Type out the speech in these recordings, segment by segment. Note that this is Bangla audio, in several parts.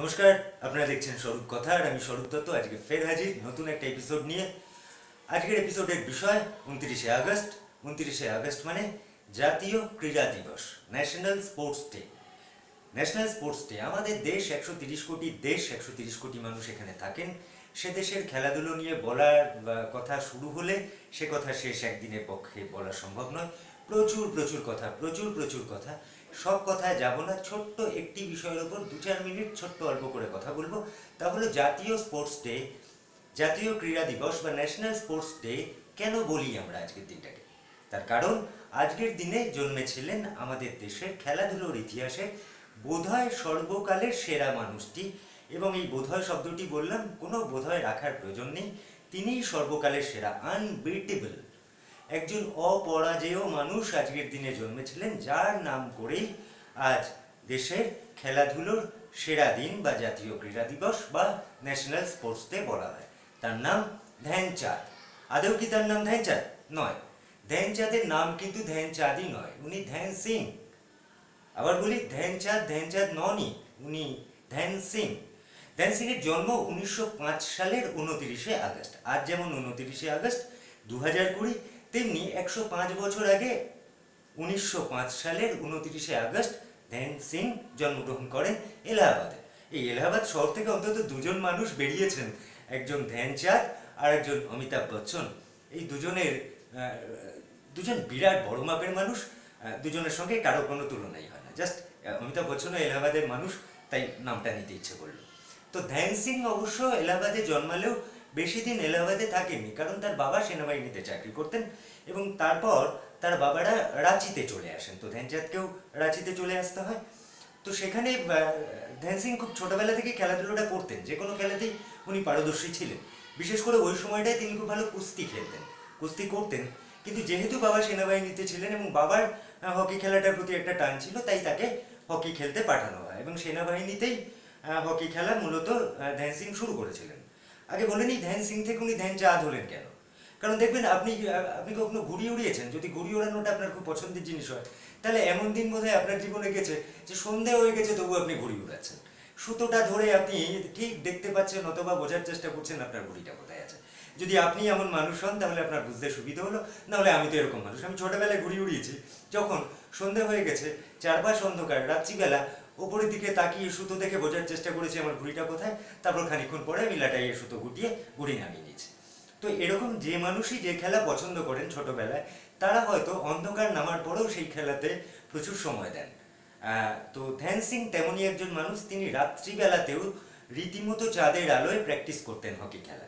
নমস্কার, আপনারা দেখছেন স্বরূপ কথা আর আমি স্বরূপ দত্ত, আজকে ফের হাজির নতুন একটা এপিসোড নিয়ে। আজকের এপিসোডের বিষয় উনত্রিশে আগস্ট। উনত্রিশে আগস্ট মানে জাতীয় ক্রীড়া দিবস national sports day national sports day আমাদের দেশ একশো তিরিশ কোটি, দেশ একশো তিরিশ কোটি মানুষ এখানে থাকেন। সে দেশের খেলাধুলো নিয়ে বলার কথা শুরু হলে সে কথা শেষ একদিনের পক্ষে বলা সম্ভব নয়। প্রচুর প্রচুর কথা, প্রচুর প্রচুর কথা। সব কথায় যাব না। ছোট্ট একটি বিষয়ের ওপর দু চার মিনিট ছোট্ট অল্প করে কথা বলব। তা হলো জাতীয় স্পোর্টস ডে জাতীয় ক্রীড়া দিবস বা ন্যাশনাল স্পোর্টস ডে কেন বলি আমরা আজকের দিনটাকে? তার কারণ, আজকের দিনে জন্মেছিলেন আমাদের দেশের খেলাধুলোর ইতিহাসে বোধহয় সর্বকালের সেরা মানুষটি এবং এই বোধহয় শব্দটি বললাম, কোনো বোধহয় রাখার প্রয়োজন নেই। তিনিই সর্বকালের সেরা আনবিটেবল একজন অপরাজেয় মানুষ আজকের দিনে জন্মেছিলেন, যার নাম করেই আজ দেশের খেলাধুলোর সেরা দিন বা জাতীয় ক্রীড়া দিবস বা ন্যাশনাল স্পোর্টস ডে বলা হয়। তার নাম ধ্যানচাঁদ। আদৌ কি তার নাম ধ্যানচাঁদ? নয়। ধ্যানচাঁদের নাম কিন্তু ধ্যানচাঁদই নয়, উনি ধ্যান সিং। আবার বলি, ধ্যানচাঁদ ধ্যানচাঁদ ননই উনি ধ্যান সিং। ধ্যান সিং এর জন্ম উনিশশো পাঁচ সালের উনতিরিশে আগস্ট। আজ যেমন উনতিরিশে আগস্ট দু হাজার কুড়ি তেমনি একশো পাঁচ বছর আগে উনিশশো পাঁচ সালের উনতিরিশে আগস্ট ধ্যান সিং জন্মগ্রহণ করেন এলাহাবাদে। এই এলাহাবাদ শহর থেকে অন্তত দুজন মানুষ বেরিয়েছেন, একজন ধ্যানচাঁদ আর একজন অমিতাভ বচ্চন। এই দুজনের দুজন বিরাট বড় মাপের মানুষ দুজনের সঙ্গে কারও কোনো তুলনাই হয় না। জাস্ট অমিতাভ বচ্চনও এলাহাবাদের মানুষ, তাই নামটা নিতে ইচ্ছে করল। তো ধ্যান সিং অবশ্য এলাহাবাদে জন্মালেও বেশি দিন এলাহাবাদে থাকেননি, কারণ তার বাবা সেনাবাহিনীতে চাকরি করতেন এবং তারপর তার বাবারা রাঁচিতে চলে আসেন। তো ধ্যানচাঁদকেও রাঁচিতে চলে আসতে হয়। তো সেখানে ধ্যান সিং খুব ছোটোবেলা থেকে খেলাধুলোটা করতেন, যে কোনো খেলাতেই উনি পারদর্শী ছিলেন। বিশেষ করে ওই সময়টায় তিনি খুব ভালো কুস্তি খেলতেন, কুস্তি করতেন। কিন্তু যেহেতু বাবা সেনাবাহিনীতে ছিলেন এবং বাবার হকি খেলাটার প্রতি একটা টান ছিল, তাই তাকে হকি খেলতে পাঠানো হয় এবং সেনাবাহিনীতেই হকি খেলা মূলত ধ্যান সিং শুরু করেছিলেন। আগে বলেনি ধ্যান সিং থেকে উনি ধ্যান চাঁদ হলেন কেন? কারণ দেখবেন আপনি আপনি কখনো ঘুড়ি উড়িয়েছেন? যদি ঘুড়ি ওড়ানোটা আপনার খুব পছন্দের জিনিস হয়, তাহলে এমন দিন বোধহয় আপনার জীবনে গেছে যে সন্ধে হয়ে গেছে, তবু আপনি ঘুড়ি উড়াচ্ছেন। সুতোটা ধরে আপনি ঠিক দেখতে পাচ্ছেন অথবা বোঝার চেষ্টা করছেন আপনার ঘুড়িটা কোথায় আছে। যদি আপনি এমন মানুষ হন, তাহলে আপনার বুঝতে সুবিধা হলো। নাহলে আমি তো এরকম মানুষ। আমি ছোটবেলায় ঘুড়ি উড়িয়েছি। যখন সন্ধে হয়ে গেছে, চারপাশ অন্ধকার, রাত্রিবেলা ওপরের দিকে তাকিয়ে সুতো দেখে বোঝার চেষ্টা করেছি আমার ঘুড়িটা কোথায়। তারপর খানিকক্ষণ পরে আমি লাটাইয়ে সুতো গুটিয়ে ঘুড়ি নামিয়ে নিয়েছি। তো এরকম যে মানুষই যে খেলা পছন্দ করেন ছোটবেলায়, তারা হয়তো অন্ধকার নামার পরেও সেই খেলাতে প্রচুর সময় দেন। তো ধ্যান সিং তেমনই একজন মানুষ, তিনি রাত্রিবেলাতেও রীতিমতো চাঁদের আলোয় প্র্যাকটিস করতেন হকি খেলা।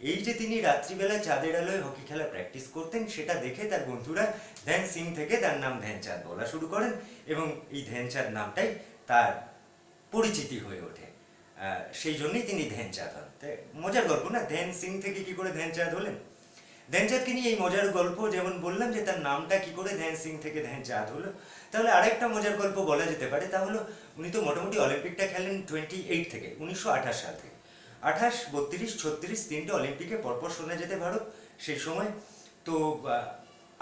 এই যে তিনি রাত্রিবেলা চাঁদের আলোয় হকি খেলা প্র্যাকটিস করতেন, সেটা দেখে তার বন্ধুরা ধ্যান সিং থেকে তার নাম ধ্যানচাঁদ বলা শুরু করেন এবং এই ধ্যানচাঁদ নামটাই তার পরিচিতি হয়ে ওঠে। সেই জন্যই তিনি ধ্যানচাঁদ হন। মজার গল্প না? ধ্যান সিং থেকে কি করে ধ্যানচাঁদ হলেন? ধ্যানচাঁদকে নিয়ে এই মজার গল্প যেমন বললাম যে, তার নামটা কি করে ধ্যান সিং থেকে ধ্যানচাঁদ হলো, তাহলে আরেকটা মজার গল্প বলা যেতে পারে। তা হলো, উনি তো মোটামুটি অলিম্পিকটা খেলেন টোয়েন্টি এইট থেকে, উনিশশো আঠাশ সাল থেকে। আঠাশ, বত্রিশ, ছত্রিশ তিনটে অলিম্পিকে পরপর শোনা যেতে ভারত সেই সময়। তো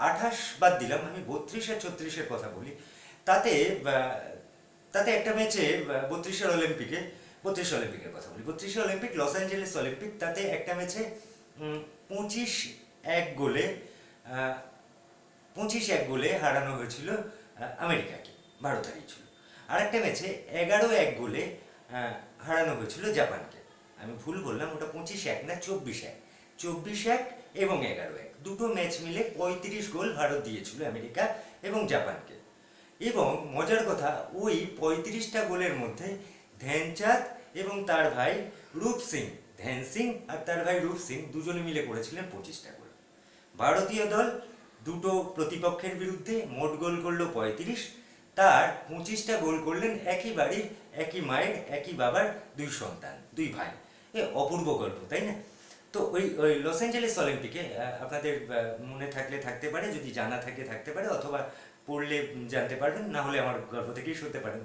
আঠাশ বাদ দিলাম, আমি বত্রিশ আর ছত্রিশের কথা বলি। তাতে তাতে একটা ম্যাচে বত্রিশের অলিম্পিকে, বত্রিশ অলিম্পিকের কথা বলি। বত্রিশের অলিম্পিক, লস অ্যাঞ্জেলেস অলিম্পিক, তাতে একটা ম্যাচে পঁচিশ এক গোলে পঁচিশ এক গোলে হারানো হয়েছিল আমেরিকাকে ভারত হারিয়েছিল আর একটা ম্যাচে এগারো এক গোলে হারানো হয়েছিল জাপানকে। আমি ভুল বললাম, ওটা পঁচিশ এক না চব্বিশ এক। চব্বিশ এক এবং এগারো এক। দুটো ম্যাচ মিলে পঁয়ত্রিশ গোল ভারত দিয়েছিল আমেরিকা এবং জাপানকে। এবং মজার কথা, ওই পঁয়ত্রিশটা গোলের মধ্যে ধ্যানচাঁদ এবং তার ভাই রূপ সিং, ধ্যান সিং আর তার ভাই রূপ সিং দুজনে মিলে করেছিলেন পঁচিশটা গোল। ভারতীয় দল দুটো প্রতিপক্ষের বিরুদ্ধে মোট গোল করল পঁয়ত্রিশ, তার পঁচিশটা গোল করলেন একই বাড়ির, একই মায়ের, একই বাবার দুই সন্তান, দুই ভাই। এ অপূর্ব গল্প, তাই না? তো ওই ওই লস অ্যাঞ্জেলেস অলিম্পিকে আপনাদের মনে থাকলে থাকতে পারে, যদি জানা থাকে থাকতে পারে, অথবা পড়লে জানতে পারবেন, না হলে আমার গল্প থেকেই শুনতে পারেন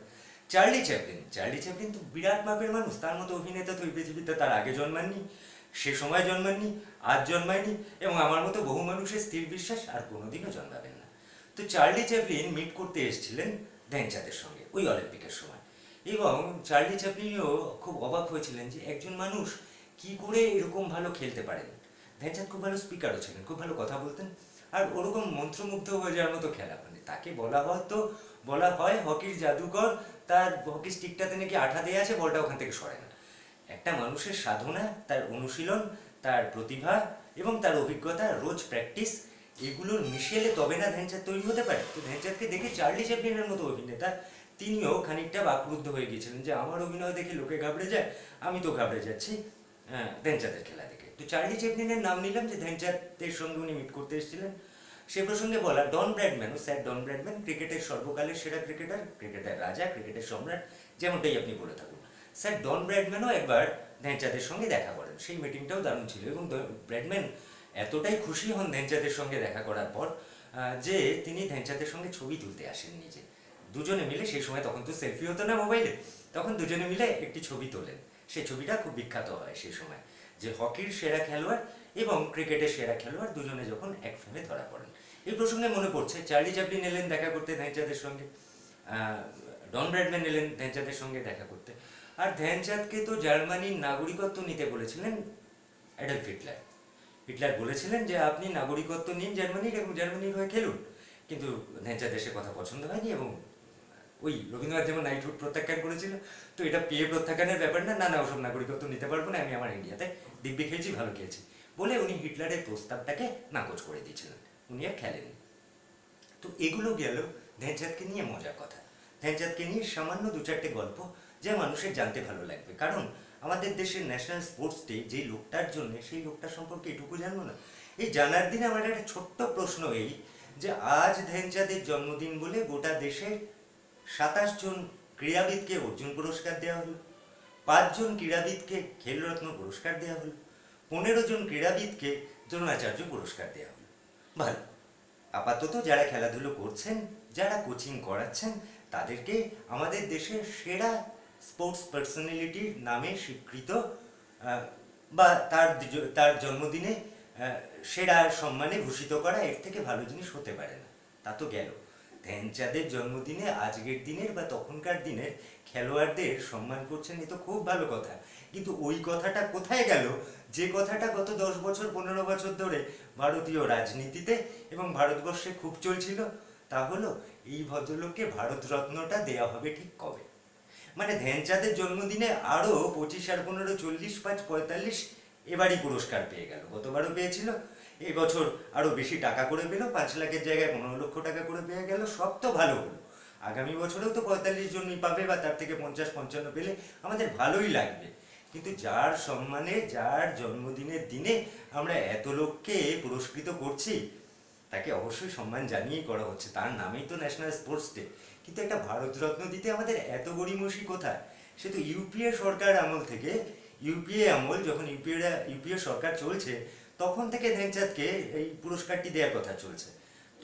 চার্লি চ্যাপলিন চার্লি চ্যাপলিন তো বিরাট মাপের মানুষ, তার মতো অভিনেতা তো এই পৃথিবীতে তার আগে জন্মাননি, সে সময় জন্মাননি, আজ জন্মায়নি, এবং আমার মতো বহু মানুষের স্থির বিশ্বাস আর কোনোদিনও জন্মাবেন না। তো চার্লি চ্যাপলিন মিট করতে এসেছিলেন ধ্যানচাঁদের সঙ্গে, ওই অলিম্পিকের সময়। এবং চার্লি চ্যাপলিনও খুব অবাক হয়েছিলেন যে একজন মানুষ কি করে এরকম ভালো খেলতে পারেন। ধ্যানচাঁদ খুব ভালো স্পিকারও ছিলেন, খুব ভালো কথা বলতেন। আর ওরকম মন্ত্রমুগ্ধ হয়ে যাওয়ার মতো খেলা মানে তাকে বলা হয় তো বলা হয় হকির জাদুকর, তার হকি স্টিকটাতে নাকি আঠা দেওয়া আছে, বলটা ওখান থেকে সরে না। একটা মানুষের সাধনা, তার অনুশীলন, তার প্রতিভা এবং তার অভিজ্ঞতা রোজ প্র্যাকটিস, এগুলোর মিশেলে তবে না ধ্যানচাঁদ তৈরি হতে পারে। তো ধ্যানচাঁদকে দেখে চার্লি চ্যাপলিনের মতো অভিনেতা তিনিও খানিকটা বাকরুদ্ধ হয়ে গিয়েছিলেন যে, আমার অভিনয় দেখে লোকে ঘাবড়ে যায়, আমি তো ঘাবড়ে যাচ্ছি। হ্যাঁ, ধ্যানচাঁদের খেলা দেখে। তো চার্লি চ্যাপলিনের নাম নিলাম যে ধ্যানচাঁদের সঙ্গে উনি মিট করতে এসেছিলেন। সে প্রসঙ্গে বলা Don Bradman Sir Don Bradman ক্রিকেটের সর্বকালের সেরা ক্রিকেটার ক্রিকেটের রাজা ক্রিকেটের সম্রাট যেমনটাই আপনি বলে থাকুন। স্যার ডন ব্র্যাডম্যানও একবার ধ্যানচাঁদের সঙ্গে দেখা করেন। সেই মিটিংটাও দারুণ ছিল এবং ব্র্যাডম্যান এতটাই খুশি হন ধ্যানচাঁদের সঙ্গে দেখা করার পর যে তিনি ধ্যানচাঁদের সঙ্গে ছবি তুলতে আসেন নিজে। দুজনে মিলে সেই সময় তখন তো সেলফি হতো না মোবাইলে তখন দুজনে মিলে একটি ছবি তোলেন। সেই ছবিটা খুব বিখ্যাত হয় সেই সময়। যে হকির সেরা খেলোয়াড় এবং ক্রিকেটের সেরা খেলোয়াড় দুজনে যখন এক ফ্রেমে ধরা পড়েন। এই প্রসঙ্গে মনে পড়ছে, চার্লি চ্যাপলিন এলেন দেখা করতে ধ্যানচাঁদের সঙ্গে ডন ব্র্যাডম্যান এলেন ধ্যানচাঁদের সঙ্গে দেখা করতে। আর ধ্যানচাঁদকে তো জার্মানির নাগরিকত্ব নিতে বলেছিলেন অ্যাডলফ হিটলার। হিটলার বলেছিলেন যে, আপনি নাগরিকত্ব নিন জার্মানির এবং জার্মানির হয়ে খেলুন। কিন্তু ধ্যানচাঁদ সে কথা পছন্দ হয়নি এবং ওই রবীন্দ্রনাথ যেমন নাইটহুড প্রত্যাখ্যান করেছিল, তো এটা পেয়ে প্রত্যাখ্যানের ব্যাপার না না না, ওসব নাগরিকত্ব নিতে পারব না, আমি আমার ইন্ডিয়াতে দিব্যি খেয়েছি ভালো খেয়েছি বলে উনি হিটলারের প্রস্তাবটাকে নাকচ করে দিয়েছিলেন। উনি আর খেলেননি। তো এগুলো গেল ধ্যানচাঁদকে নিয়ে মজার কথা। ধ্যানচাঁদকে নিয়ে সামান্য দু চারটে গল্প যা মানুষের জানতে ভালো লাগবে। কারণ আমাদের দেশের ন্যাশনাল স্পোর্টস ডে যেই লোকটার জন্য, সেই লোকটার সম্পর্কে এটুকু জানব না। এই জানার দিনে আমার একটা ছোট্ট প্রশ্ন এই যে, আজ ধ্যানচাঁদের জন্মদিন বলে গোটা দেশের সাতাশ জন ক্রীড়াবিদকে অর্জুন পুরস্কার দেওয়া হলো পাঁচজন ক্রীড়াবিদকে খেলরত্ন পুরস্কার দেওয়া হলো, পনেরো জন ক্রীড়াবিদকে দ্রোণাচার্য পুরস্কার দেওয়া হলো। ভালো, আপাতত যারা খেলাধুলো করছেন, যারা কোচিং করাচ্ছেন, তাদেরকে আমাদের দেশের সেরা স্পোর্টস পার্সোনালিটির নামে স্বীকৃত বা তার তার জন্মদিনে সেরা সম্মানে ভূষিত করা এর থেকে ভালো জিনিস হতে পারে না। তা তো গেল। ধ্যানচাঁদের জন্মদিনে, আজকের দিনের বা তখনকার দিনের খেলোয়াড়দের সম্মান করছেন এ তো খুব ভালো কথা। কিন্তু ওই কথাটা কোথায় গেল? যে কথাটা গত দশ বছর, পনেরো বছর ধরে ভারতীয় রাজনীতিতে এবং ভারতবর্ষে খুব চলছিল, তা হলো এই ভদ্রলোককে ভারতরত্নটা দেয়া হবে ঠিক কবে? মানে ধ্যানচাঁদের জন্মদিনে আরও পঁচিশ আর পনেরো, চল্লিশ, পাঁচ, পঁয়তাল্লিশ এবারই পুরস্কার পেয়ে গেল। গতবারও পেয়েছিল এই বছর আরও বেশি টাকা করে পেল, পাঁচ লাখের জায়গায় পনেরো লক্ষ টাকা করে পেয়ে গেল, সব তো ভালো হলো। আগামী বছরেও তো পঁয়তাল্লিশ জনই পাবে বা তার থেকে পঞ্চাশ, পঞ্চান্ন পেলে আমাদের ভালোই লাগবে। কিন্তু যার সম্মানে, যার জন্মদিনের দিনে আমরা এত লোককে পুরস্কৃত করছি, তাকে অবশ্যই সম্মান জানিয়েই করা হচ্ছে। তার নামেই তো ন্যাশনাল স্পোর্টস ডে কিন্তু একটা ভারতরত্ন দিতে আমাদের এত গড়িমসি কোথায়? সে তো ইউপিএ সরকার আমল থেকে, ইউপিএ আমল যখন ইউপিএ ইউপিএ সরকার চলছে তখন থেকে ধ্যানচাঁদকে এই পুরস্কারটি দেওয়ার কথা চলছে।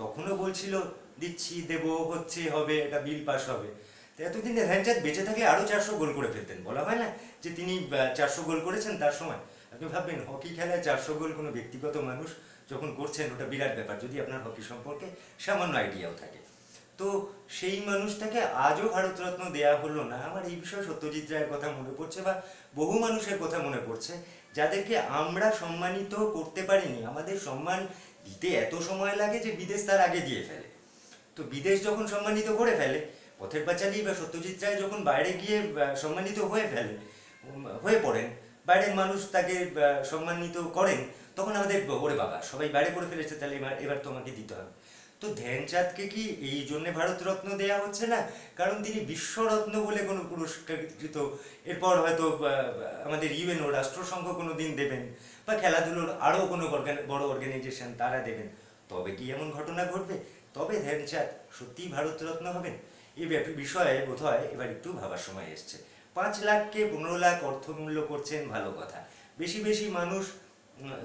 তখনও বলছিল, দিচ্ছি, দেব, হচ্ছে, হবে, এটা বিল পাস হবে। তো এতদিনে ধ্যানচাঁদ বেঁচে থাকলে আরও চারশো গোল করে ফেলতেন। বলা হয় না যে তিনি চারশো গোল করেছেন তার সময়। আপনি ভাববেন, হকি খেলায় চারশো গোল কোনো ব্যক্তিগত মানুষ যখন করছেন, ওটা বিরাট ব্যাপার, যদি আপনার হকি সম্পর্কে সামান্য আইডিয়াও থাকে। তো সেই মানুষটাকে আজও ভারতরত্ন দেয়া হলো না। আমার এই বিষয়ে সত্যজিৎ রায়ের কথা মনে পড়ছে বা বহু মানুষের কথা মনে পড়ছে। যাদেরকে আমরা সম্মানিত করতে পারিনি, আমাদের সম্মান দিতে এত সময় লাগে যে বিদেশ তার আগে দিয়ে ফেলে। তো বিদেশ যখন সম্মানিত করে ফেলে, পথের পাঁচালী বা সত্যজিৎ রায় যখন বাইরে গিয়ে সম্মানিত হয়ে ফেলে হয়ে পড়েন, বাইরের মানুষ তাকে সম্মানিত করেন, তখন আমাদের, ওরে বাবা, সবাই বাইরে করে ফেলেছে, তাহলে এবার এবার তোমাকে দিতে হবে। তো ধ্যানচাঁদকে কি এই জন্য ভারতরত্ন দেয়া হচ্ছে না? কারণ তিনি বিশ্বরত্ন বলে কোনো পুরস্কৃত এরপর হয়তো আমাদের ইউএনও রাষ্ট্রসংঘ কোনো দিন দেবেন বা খেলাধুলোর আরও কোনো বড় অর্গানাইজেশন তারা দেবেন। তবে কি এমন ঘটনা ঘটবে? তবে ধ্যানচাঁদ সত্যিই ভারতরত্ন হবেন? এই বিষয়ে বোধহয় এবার একটু ভাবার সময় এসছে। পাঁচ লাখকে পনেরো লাখ অর্থমূল্য করছেন ভালো কথা। বেশি বেশি মানুষ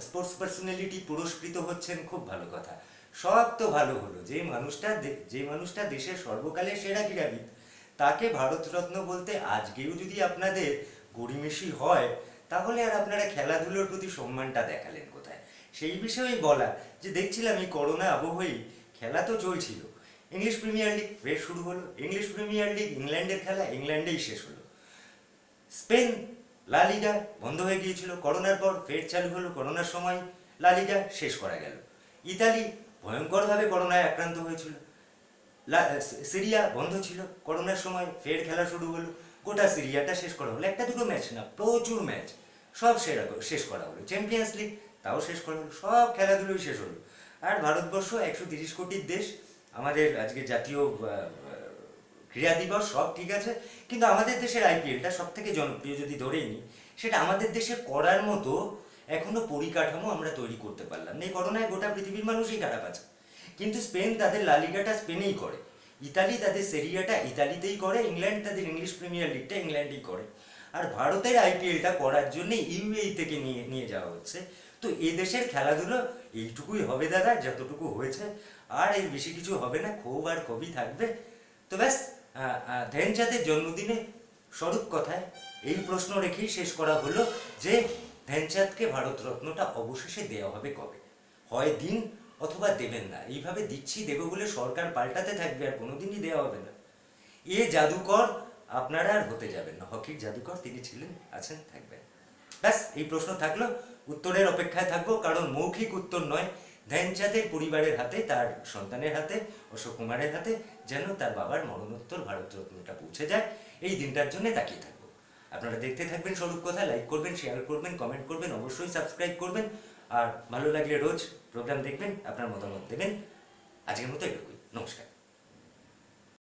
স্পোর্টস পার্সোনালিটি পুরস্কৃত হচ্ছেন খুব ভালো কথা। সব তো ভালো হলো। যে মানুষটা যে মানুষটা দেশের সর্বকালের সেরা ক্রীড়াবিদ, তাকে ভারতরত্ন বলতে আজকেও যদি আপনাদের গরিমেশি হয়, তাহলে আর আপনারা খেলাধুলোর প্রতি সম্মানটা দেখালেন কোথায়? সেই বিষয়েই বলা, যে দেখছিলাম এই করোনা আবহেই খেলা তো চলছিল। ইংলিশ প্রিমিয়ার লিগ ফের শুরু হলো। ইংলিশ প্রিমিয়ার লিগ ইংল্যান্ডের খেলা ইংল্যান্ডেই শেষ হলো। স্পেন, লা লিগা বন্ধ হয়ে গিয়েছিল। করোনার পর ফের চালু হলো। করোনার সময় লা লিগা শেষ করা গেল। ইতালি ভয়ঙ্করভাবে করোনায় আক্রান্ত হয়েছিল। সিরিয়া বন্ধ ছিল। করোনার সময় ফের খেলা শুরু হলো। গোটা সিরিয়াটা শেষ করা হলো। একটা দুটো ম্যাচ না, প্রচুর ম্যাচ। সব সেরা শেষ করা হলো। চ্যাম্পিয়ন্স লিগ তাও শেষ করা হলো। সব খেলাধুলোই শেষ হলো। আর ভারতবর্ষ একশো তিরিশ কোটির দেশ। আমাদের আজকে জাতীয় ক্রীড়া দিবস সব ঠিক আছে। কিন্তু আমাদের দেশের আইপিএলটা সব থেকে জনপ্রিয় যদি ধরেই নিই, সেটা আমাদের দেশে করার মতো এখনও পরিকাঠামো আমরা তৈরি করতে পারলাম না। এই করোনায় গোটা পৃথিবীর মানুষই খারাপ আছে। কিন্তু স্পেন তাদের লালিগাটা স্পেনেই করে। ইতালি তাদের সেরিয়াটা ইতালিতেই করে, ইংল্যান্ড তাদের ইংলিশ প্রিমিয়ার লিগটা ইংল্যান্ডেই করে। আর ভারতের আইপিএলটা করার জন্য ইউএই থেকে নিয়ে নিয়ে যাওয়া হচ্ছে। তো এই দেশের খেলাধুলো এইটুকুই হবে দাদা, যতটুকু হয়েছে। আর এর বেশি কিছু হবে না, ক্ষোভ আর কবি থাকবে। তো ব্যাস ধ্যানচাঁদের জন্মদিনে স্বরূপ কথায় এই প্রশ্ন রেখেই শেষ করা হলো যে ধ্যানচাঁদকে ভারতরত্নটা অবশেষে দেওয়া হবে কবে? হয় দিন অথবা দেবেন না। এইভাবে দিচ্ছি দেবে বলে সরকার পাল্টাতে থাকবে আর কোনোদিনই দেওয়া হবে না। এ জাদুকর আপনারা আর হতে যাবেন না। হকির জাদুকর তিনি ছিলেন, আছেন, থাকবেন। ব্যাস, এই প্রশ্ন থাকল। উত্তরের অপেক্ষায় থাকব, কারণ মৌখিক উত্তর নয়। ধ্যানচাঁদের পরিবারের হাতে, তার সন্তানের হাতে, অশোক কুমারের হাতে, যেন তার বাবার মরণোত্তর ভারতরত্নটা পৌঁছে যায়। এই দিনটার জন্য তাকিয়ে থাকব। আপনারা দেখতে থাকবেন স্বরূপ কথা লাইক করবেন শেয়ার করবেন কমেন্ট করবেন, অবশ্যই সাবস্ক্রাইব করবেন। আর ভালো লাগলে রোজ প্রোগ্রাম দেখবেন, আপনার মতামত দেবেন। আজকের মতো এটুকুই। নমস্কার।